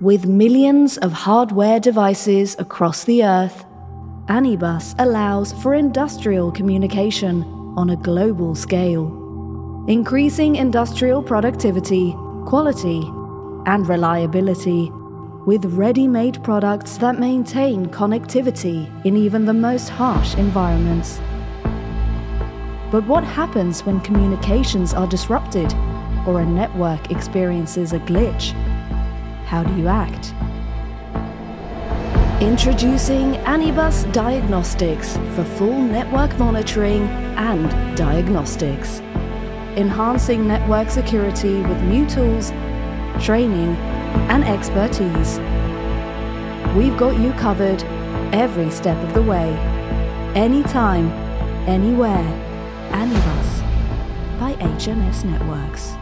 With millions of hardware devices across the Earth, Anybus allows for industrial communication on a global scale, increasing industrial productivity, quality, and reliability with ready-made products that maintain connectivity in even the most harsh environments. But what happens when communications are disrupted or a network experiences a glitch? How do you act? Introducing Anybus Diagnostics for full network monitoring and diagnostics. Enhancing network security with new tools, training, and expertise. We've got you covered every step of the way. Anytime, anywhere. Anybus by HMS Networks.